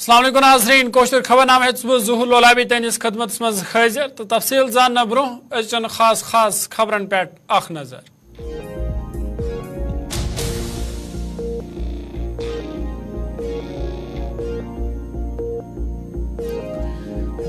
असलम नाजरीन कोशर खबर नाम जुहुल लोलाबी तनिस खदमत मज हाजिर तो तफसील जान ब्रो अचन खास खास खबरन पे अख नज़र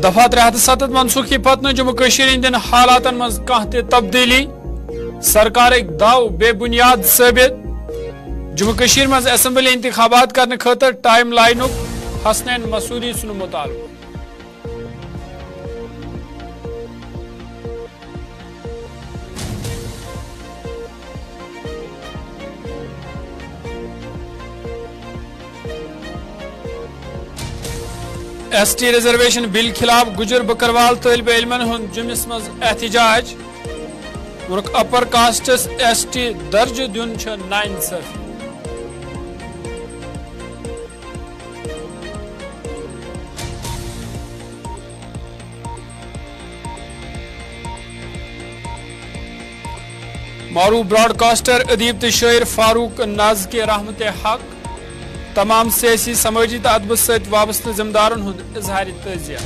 दफ़ा त्रे हथ सतत मनसूखी पत जम्मू हंदन हालात मज कह तब्दीली सरकार दाव बेबुनियाद साबित जम्मू मज असम्बली इंतबात कर टाइम लाइनुक हसनैन मसूदी सुन मुतालबा एस टी रिजर्वेशन बिल खिलाफ गुजर बकरवाल तलब इलमन जुमिस मज एहतजाज। अपर कास्टस एस टी दर्ज दिन नाइन मारूफ ब्रॉडकास्टर अदीब तो शायर फारूक नाज के रहमत हक। तमाम सियासी समाजी तो अदब सत वाबस्त जिम्मेदार इजहार तजिया।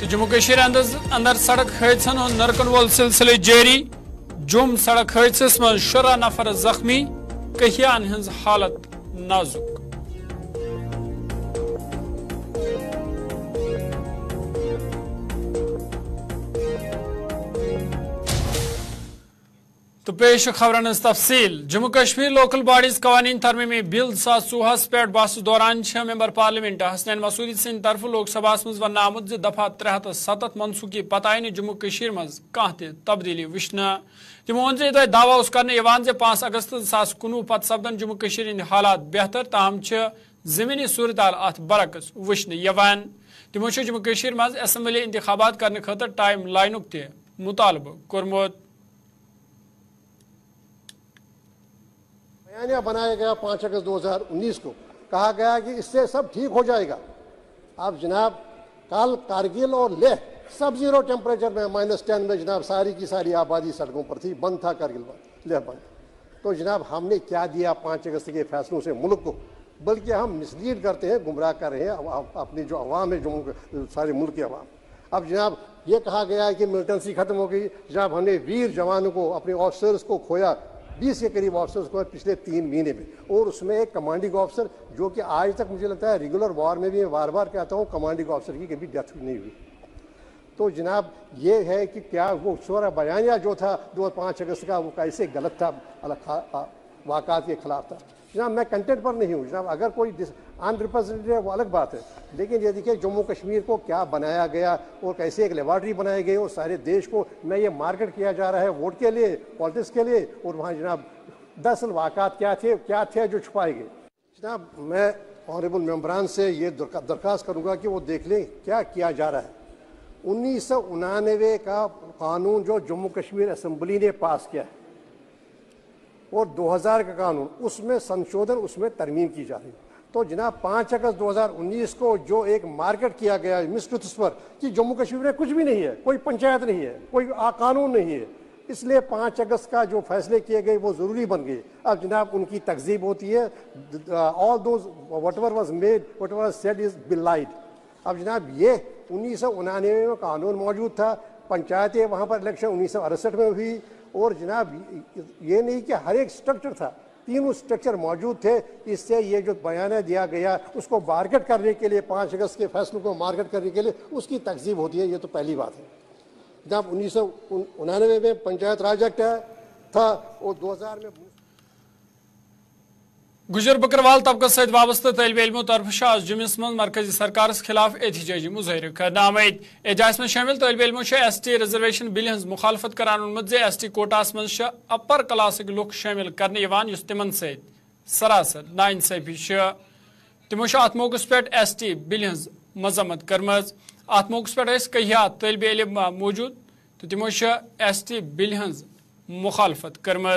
तो जम्मू अंदर सड़क हादसन नरकन वोल सिलसिले जारी। जुम सड़क हादस मज नफर जख्मी। कहियान हज हालत नाजुक तो पेश खबरन तफसील। जम्मू कश्मीर लोकल बॉडीज कवानीन तरमीमी बिल सात पे बहस दौरान मेंबर पार्लियामेंट, हसनैन मसूदी सिंद तरफ़ लोकसभा वन आमुत दफ़ा त्रे हथ सतत मनसूखी पत आय जम्मू मज कह तब्दीली वुचन तमो वो यह दावा कर पाँच अगस्त जस पत सपदन जम्मू हंद हालात बेहतर ताहम जमीनी सूरत अत बरक्स वुचन तमो जम्मू मज असम्बली इंतबात कर टाइम लाइनुक तुतालब कोर्मुत बयानिया बनाया गया पाँच अगस्त 2019 को। कहा गया कि इससे सब ठीक हो जाएगा। अब जनाब, कल कारगिल और लेह, सब ज़ीरो टेम्परेचर में माइनस टेन में जनाब सारी की सारी आबादी सड़कों पर थी, बंद था कारगिल लेह बंद। तो जनाब, हमने क्या दिया पाँच अगस्त के फैसलों से मुल्क को? बल्कि हम मिसलीड करते हैं, गुमराह कर रहे हैं अपनी जो अवाम है जम्मू सारे मुल्क की अवाम अब जनाब, ये कहा गया है कि मिलिटेंसी खत्म हो गई। जनाब, हमने वीर जवानों को, अपने ऑफिसर्स को खोया। बीस के करीब ऑफिसर्स को पिछले तीन महीने में। और उसमें एक कमांडिंग ऑफिसर जो कि आज तक मुझे लगता है रेगुलर वॉर में भी मैं बार बार कहता हूँ कमांडिंग ऑफिसर की कभी डेथ नहीं हुई। तो जनाब, ये है कि क्या वो शोरा बयानिया जो था दो पाँच अगस्त का, वो कैसे गलत था वाक़ात के खिलाफ था। जनाब, मैं कंटेंट पर नहीं हूँ। जनाब, अगर कोई अनरिप्रेजेंटेटिव है वो अलग बात है। लेकिन ये देखिए, जम्मू कश्मीर को क्या बनाया गया और कैसे एक लेबॉर्ट्री बनाई गई और सारे देश को मैं ये मार्केट किया जा रहा है वोट के लिए पॉलिटिक्स के लिए, और वहाँ जनाब दरअसल वाक़ात क्या थे क्या थे जो छुपाए गए। जनाब, मैं ऑनरेबल मेम्बरान से ये दरख्वास्त करूँगा कि वो देख लें क्या किया जा रहा है। उन्नीस सौ उनानवे का कानून जो जम्मू कश्मीर असम्बली ने पास किया है, और 2000 का कानून, उसमें संशोधन उसमें तरमीम की जा रही है। तो जनाब पाँच अगस्त 2019 को जो एक मार्केट किया गया मिसट्रुथ पर कि जम्मू कश्मीर में कुछ भी नहीं है, कोई पंचायत नहीं है, कोई कानून नहीं है। इसलिए पाँच अगस्त का जो फैसले किए गए वो ज़रूरी बन गए। अब जनाब उनकी तकजीब होती है। Although whatever was made whatever said is belied अब जनाब ये उन्नीस सौ में कानून मौजूद था। पंचायतें वहाँ पर इलेक्शन उन्नीस सौ अड़सठ में हुई। और जनाब ये नहीं कि हर एक स्ट्रक्चर था। तीनों स्ट्रक्चर मौजूद थे। इससे ये जो बयान दिया गया, उसको मार्केट करने के लिए, पाँच अगस्त के फैसलों को मार्केट करने के लिए, उसकी तकजीब होती है। ये तो पहली बात है। जब उन्नीस सौ उनानवे में पंचायत राज एक्ट था, और दो हज़ार में गुजर बकरवाल तबक सत वाबस्त तलब इलमो तरफ़ आज जुमिस मज मरकजी सरकार खिलाफ एहतजाजी मुजहर कर एहतजाज में शामिल तलब इलमो एस टी रिजर्वेशन बिल हज मुखालफत करान एस टी कोटास मज अपर क्लासिक लुक शामिल कर तिमन सरासर नाइंसाफी तमो अत मौक पे एस टी बिल हज मजम्मत कर्म अत मौक पे कहिया तलब इलम मौजूद तो तमो एस टी बिल हज मुखालफत कर्म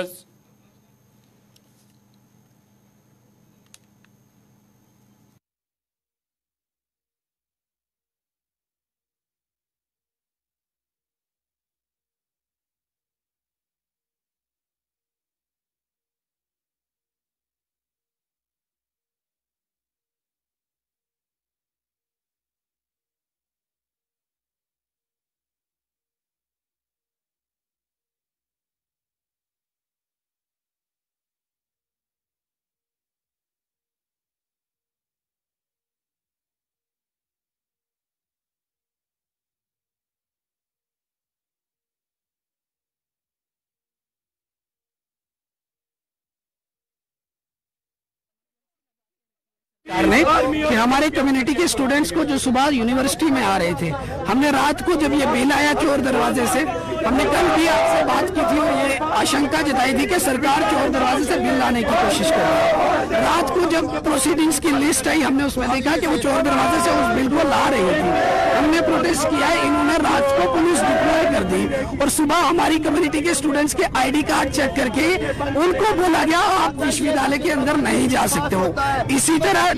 सरकार ने कि हमारे कम्युनिटी के स्टूडेंट्स को जो सुबह यूनिवर्सिटी में आ रहे थे, हमने रात को जब ये बिल आया चोर दरवाजे से हमने कल भी आपसे बात की थी और ये आशंका जताई थी कि सरकार चोर दरवाजे से बिल लाने की कोशिश कर रही है। रात को जब प्रोसीडिंग्स की लिस्ट आई, हमने उसमें देखा कि वो चोर दरवाजे से उस बिल को ला रही थी। हमने प्रोटेस्ट किया, इन्होंने रात को पुलिस डिप्लॉय कर दी और सुबह हमारी कम्युनिटी के स्टूडेंट्स के आईडी कार्ड चेक करके उनको बोला गया, आप विश्वविद्यालय के अंदर नहीं जा सकते हो। इसी तरह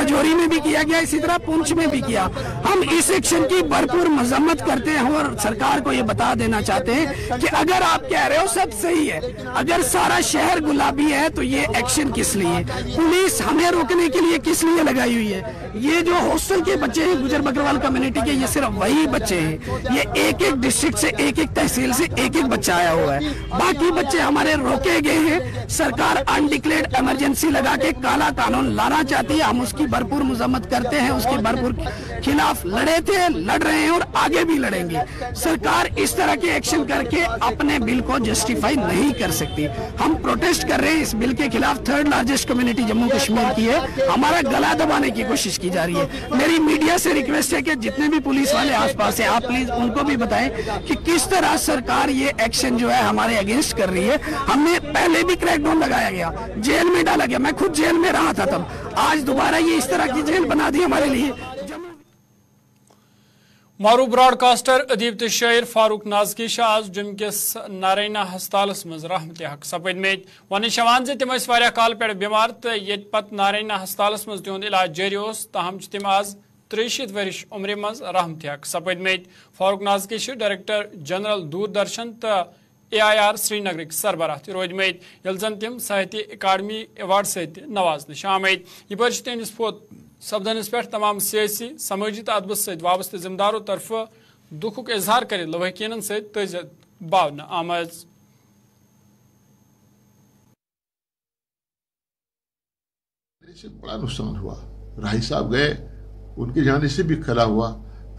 रजौरी में भी किया गया, इसी तरह पुंछ में भी किया। हम इस एक्शन की भरपूर मजम्मत करते हैं और सरकार को ये बता देना चाहते हैं कि अगर आप कह रहे हो सब सही है, अगर सारा शहर गुलाबी है तो ये एक्शन किस लिए? पुलिस हमें रोकने के लिए किस लिए लगाई हुई है? ये जो हॉस्टल के बच्चे हैं, गुजर बकरवाल कम्युनिटी के, ये सिर्फ़ वही बच्चे हैं। ये एक एक डिस्ट्रिक्ट से एक एक तहसील से एक एक बच्चा आया हुआ है। बाकी बच्चे हमारे रोके गए हैं। सरकार अनडिक्लेयर्ड इमरजेंसी लगा के काला कानून लाना चाहती है। हम उसकी भरपूर मजम्मत करते हैं, उसके भरपूर खिलाफ लड़े थे, लड़ रहे हैं और आगे भी लड़ेंगे। सरकार इस तरह के एक्शन करके अपने बिल को जस्टिफाई नहीं कर सकती। हम प्रोटेस्ट कर रहे हैं इस बिल के खिलाफ third largest community Jammu Kashmir की है। हमारा गला दबाने की कोशिश की जा रही है। मेरी मीडिया से रिक्वेस्ट है कि जितने भी पुलिस वाले आसपास हैं, आप प्लीज़ उनको भी बताएँ कि किस तरह सरकार ये एक्शन जो है हमारे अगेंस्ट कर रही है। हमने पहले भी क्रैकडाउन लगाया गया। जेल में डाला गया। मैं खुद जेल में रहा था तब। आज दोबारा ये इस तरह की जेल बना दी हमारे लिए। मारूफ ब्रॉडकास्टर अदीब तो शायर फारूक नाजकी आज जम किस नारायणा हस्पताल मज रहमत हक। सपदम वन तम काल पे बीमार तो ये पत नारायणा हस्पताल मज तिंद इलाज जारी तहम तम आज त्रेशीत वरिश उम्र मज रहमत हक। सपदम फारूक नाजकी डायरेक्टर जनरल दूरदर्शन तो ए आई आर श्रीनगर सरबराह तह रोदमत ये तम साहित्य अकाडमी एवार्ड सत नवाजन आमद यप तुंदिस फोत सपदनस पे तमाम सियासी समाजी तो सत वाबस्त जिम्मेदारों तरफ़ दुख इजहार कर लवहकीन सत बावन आमज। से बड़ा नुकसान हुआ। राही साहब गए, उनके जाने से भी खला हुआ।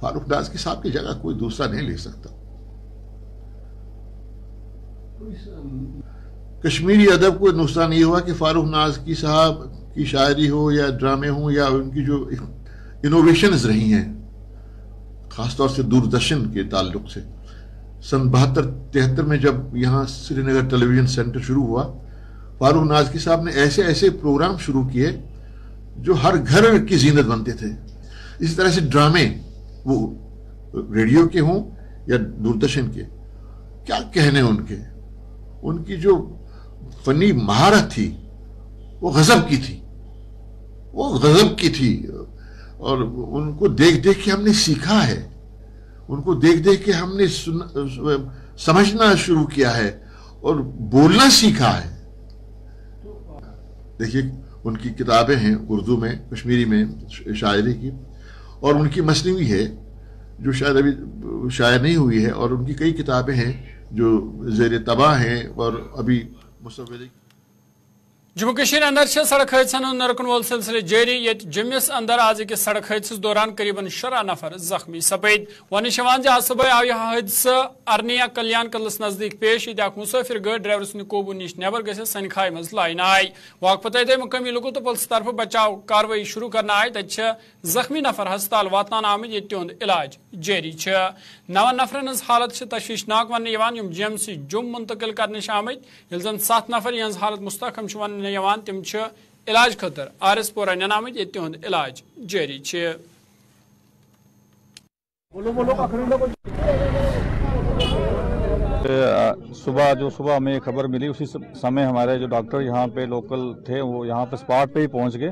फारूक नाजकी साहब की जगह कोई दूसरा नहीं ले सकता। कश्मीरी अदब को नुकसान ये हुआ कि फारूक नाज की साहब की शायरी हो या ड्रामे हो या उनकी जो इनोवेशन रही हैं, ख़ासतौर से दूरदर्शन के ताल्लुक से। सन बहत्तर, तिहत्तर में जब यहाँ श्रीनगर टेलीविज़न सेंटर शुरू हुआ, फारूक नाजकी साहब ने ऐसे ऐसे प्रोग्राम शुरू किए जो हर घर की जीनत बनते थे। इसी तरह से ड्रामे वो रेडियो के हों या दूरदर्शन के, क्या कहने उनके? उनकी जो फनी महारत थी, वो गजब की थी। वो गजब की थी। और उनको देख देख के हमने सीखा है। उनको देख देख के हमने सुन, समझना शुरू किया है और बोलना सीखा है। देखिए उनकी किताबें हैं उर्दू में कश्मीरी में शायरी की और उनकी मसनवी है जो शायद अभी शायर नहीं हुई है और उनकी कई किताबें हैं जो जेर तबाह हैं और अभी मुसवरी जम्मू कशीर अंदर सड़क हादसन नरकन वोल सिलसिले जारी, ये जमिस अंदर आज अकिस सड़क हादस दौरान करीबन शराह नफर जख्मी सपद वन आज सुबह आव यह हादसा अरनिया कल्याण कदलस नज़दीक पेश। ये मुसाफिर गाड़ी ड्राइवर सद कोबू नश नबर गि सन खाई मज लाइन आय वाक पत मुकामी लुको तो पुलिस तरफ़ बचाव कार्रवाई शुरू कर आय तत जख्मी नफर हस्पताल वातान आमद, ये इलाज जारी नवन नफरन हालत तशवीशनाक वन जी एम सी जुम मुंतकिल कर आमद। ये सत नफर यह हालत मुस्तकम वन तम इलाज खतर। आर एस पोरा नन आमद ये तिंद इलाज जारी सुबह जो सुबह हमें खबर मिली उसी समय हमारे जो डॉक्टर यहाँ पे लोकल थे वो यहाँ पे स्पॉट पे ही पहुँच गए।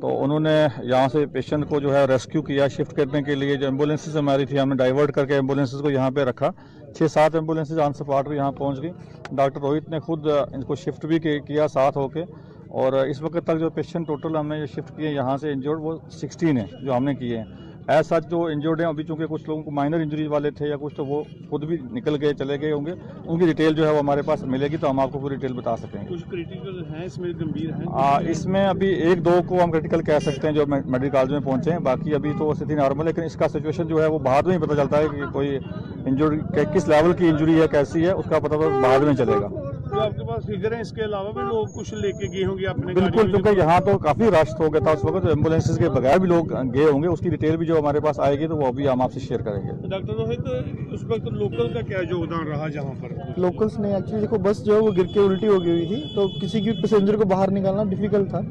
तो उन्होंने यहाँ से पेशेंट को जो है रेस्क्यू किया शिफ्ट करने के लिए। जो एम्बुलेंसेज हमारी थी, हमने डाइवर्ट करके एम्बुलेंसेज को यहाँ पे रखा। छः सात एम्बुलेंसेज आंसर पार्ट भी यहाँ पहुँच गई। डॉक्टर रोहित ने खुद इनको शिफ्ट भी किया साथ होके। और इस वक्त तक जो पेशेंट टोटल हमने जो शिफ्ट किए, यहाँ से इंजोर्ड वो सिक्सटीन है, जो हमने किए हैं। एज सच जो इंजर्ड हैं अभी चूँकि कुछ लोगों को माइनर इंजरीज वाले थे या कुछ तो वो खुद भी निकल गए चले गए होंगे। उनकी डिटेल जो है वो हमारे पास मिलेगी तो हम आपको पूरी डिटेल बता सकेंगे। कुछ क्रिटिकल हैं इसमें गंभीर हैं? इसमें अभी एक दो को हम क्रिटिकल कह सकते हैं जो मेडिकल कॉलेज में पहुँचे हैं। बाकी अभी तो स्थिति नॉर्मल है लेकिन इसका सिचुएशन जो है वो बाद में ही पता चलता है कि कोई इंजरी किस लेवल की इंजरी है कैसी है उसका पता तो बाद में चलेगा। जो आपके पास फिगर है इसके अलावा भी लोग कुछ लेके गए होंगे अपने बिल्कुल गाड़ी में? क्योंकि यहाँ तो काफ़ी रश हो गया था उस वक्त एम्बुलेंसेज के बगैर भी लोग गए होंगे उसकी डिटेल भी जो हमारे पास आएगी तो वो अभी हम आपसे शेयर करेंगे। तो डॉक्टर रोहित उस वक्त लोकल का क्या योगदान रहा जहाँ पर? लोकल्स ने एक्चुअली देखो बस जो है वो गिर के उल्टी हो गई हुई थी तो किसी की पैसेंजर को बाहर निकालना डिफ़िकल्ट था।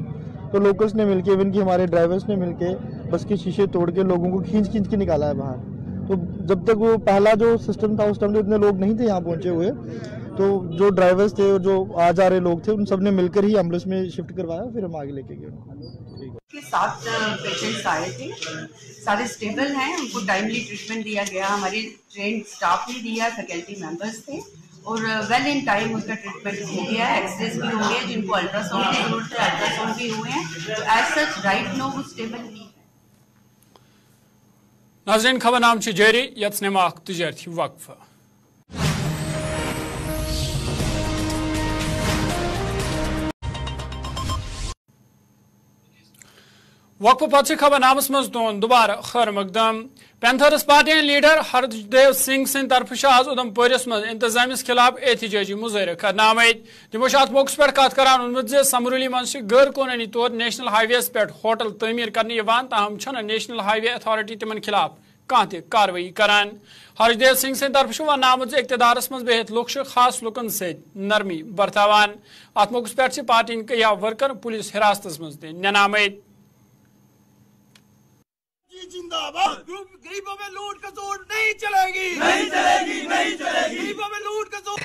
तो लोकल्स ने मिलके इवन की हमारे ड्राइवर्स ने मिलके बस के शीशे तोड़ के लोगों को खींच खींच के निकाला है बाहर। तो जब तक वो पहला जो सिस्टम था उस टाइम तो इतने लोग नहीं थे यहाँ पहुँचे हुए। तो जो ड्राइवर्स थे और जो आ जा रहे लोग थे उन सबने मिलकर ही एंबुलेंस में शिफ्ट करवाया फिर हम आगे लेके गए। उनको के सात पेशेंट्स आए थे। सारे स्टेबल हैं उनको टाइमली ट्रीटमेंट दिया गया। हमारी ट्रेन स्टाफ ने दिया फैकल्टी मेंबर्स थे। और वेल इन टाइम उनका ट्रीटमेंट हो गया। एक्सरेज भी हो गए जिनको अल्ट्रासाउंड की ज़रूरत है अल्ट्रासाउंड भी हुए हैं। तो एज सच राइट नो वो स्टेबल नहीं है। नाजरीन खबर नाम छ जारी यत्स निमा तजारती वक्फ। वक्फ पत् खबर नामस मज तुन दुबारा खैर मकदम। Panthers Party leader Hardev Singh Sind तरफ़ आज उधमपुरस मज इंतजामियस खिलाफ एहतजाजी मुजर कर तमो अत मौके पे कत कर ओनमुत समरूली मज गैर कानूनी तौर नेशनल हाईवेस पे होटल तमीर कर तहम नेशनल हाईवे अथॉरिटी तिमन खिलाफ कह कार्रवाई करान। हरदेव सिंह सिंद तरफ़ वन आमुत इकतदारस मज बिहत लुक खास लुकन नरमी बरतावान। अत मौके पे पार्टी कया वर्कर पुलिस हिरासत मज नीन आमद जिंदाबाद। गरीबों में लूट कसूर नहीं चलेगी। नहीं चलेगी नहीं चलेगी। गरीबों में लूट कसूर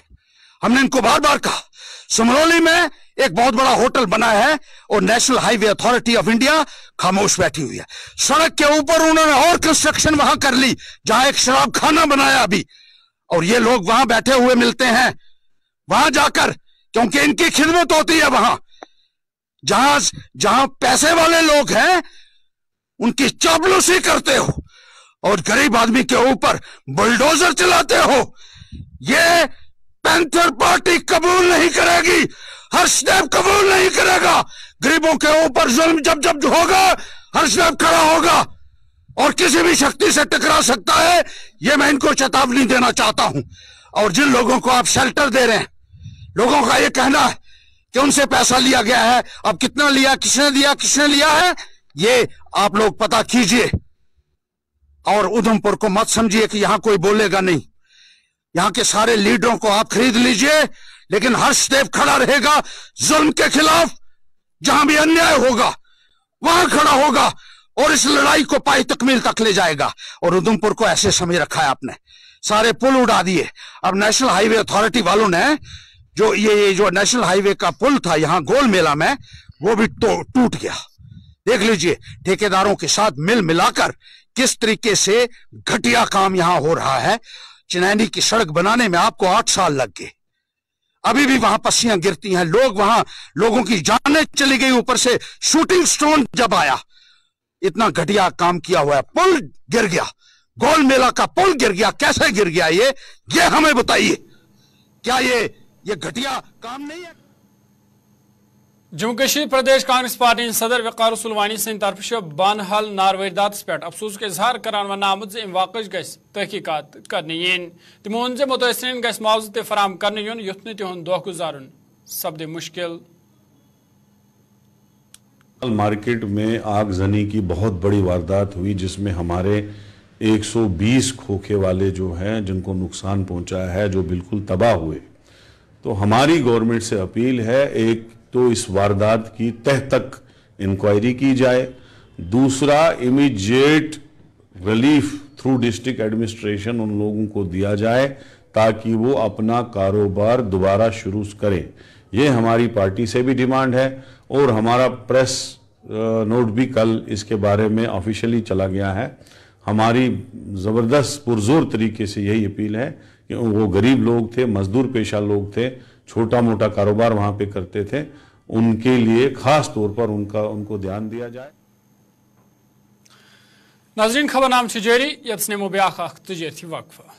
हमने इनको बार बार कहा समरौली में एक बहुत बड़ा होटल बना है और National Highway Authority of India खामोश बैठी हुई है। सड़क के ऊपर उन्होंने और कंस्ट्रक्शन वहाँ कर ली जहाँ एक शराब खाना बनाया अभी। और ये लोग वहाँ बैठे हुए मिलते हैं। वहाँ जाकर क्योंकि इनकी खिदमत होती है वहाँ। जहाँ जहाँ पैसे वाले लोग हैं उनकी चापलूसी करते हो और गरीब आदमी के ऊपर बुलडोजर चलाते हो। ये पैंथर पार्टी कबूल नहीं करेगी हर्षदेव कबूल नहीं करेगा। गरीबों के ऊपर जुल्म जब जब होगा हर्षदेव खड़ा होगा। और किसी भी शक्ति से टकरा सकता है, ये मैं इनको चेतावनी देना चाहता हूँ। और जिन लोगों को आप शेल्टर दे रहे हैं, लोगों का ये कहना है कि उनसे पैसा लिया गया है। अब कितना लिया, किसने दिया, किसने लिया है? ये आप लोग पता कीजिए। और उधमपुर को मत समझिए कि यहाँ कोई बोलेगा नहीं। यहाँ के सारे लीडरों को आप खरीद लीजिए लेकिन हर्षदेव खड़ा रहेगा जुल्म के खिलाफ। जहाँ भी अन्याय होगा वहाँ खड़ा होगा और इस लड़ाई को पाई तकमील तक ले जाएगा। और उधमपुर को ऐसे समय रखा है आपने। सारे पुल उड़ा दिए। अब नेशनल हाईवे अथॉरिटी वालों ने जो ये, जो नेशनल हाईवे का पुल था यहाँ गोल मेला में वो भी तो, टूट गया। देख लीजिए, ठेकेदारों के साथ मिल मिलाकर किस तरीके से घटिया काम यहाँ हो रहा है। चिनैनी की सड़क बनाने में आपको आठ साल लग गए। अभी भी वहाँ पस्सियाँ गिरती हैं। लोग वहाँ, लोगों की जाने चली गई ऊपर से। शूटिंग स्टोन जब आया, इतना घटिया काम किया हुआ है। पुल गिर गया। गोल मेला का पुल गिर गया। कैसे गिर गया ये? ये हमें बताइए। क्या ये ये घटिया काम नहीं है? जम्मू कश्मीर प्रदेश कांग्रेस पार्टी सदर वकार सुलवानी सद तरफ़ बानहल नारवरदात पे अफसोस का इजहार करान वन आमुत वाक़ गहकीकत कर तमो वोन मुतसरीन गवज तराम कर युथ तिहद दह गुजार सपद मुश्किल। मार्केट में आगजनी की बहुत बड़ी वारदात हुई, जिसमें हमारे 120 खोखे वाले जो हैं, जिनको नुकसान पहुँचा है, जो बिल्कुल तबाह हुए। तो हमारी गवर्नमेंट से अपील है, एक तो इस वारदात की तह तक इंक्वायरी की जाए। दूसरा immediate relief through district administration उन लोगों को दिया जाए ताकि वो अपना कारोबार दोबारा शुरू करें। ये हमारी पार्टी से भी डिमांड है और हमारा प्रेस नोट भी कल इसके बारे में ऑफिशियली चला गया है। हमारी ज़बरदस्त पुरजोर तरीके से यही अपील है कि वो गरीब लोग थे, मजदूर पेशा लोग थे छोटा मोटा कारोबार वहाँ पे करते थे, उनके लिए खास तौर पर उनका, उनको ध्यान दिया जाए। नाजरीन, खबर नाम जारी ये नमो ब्या तजरती वक्फा।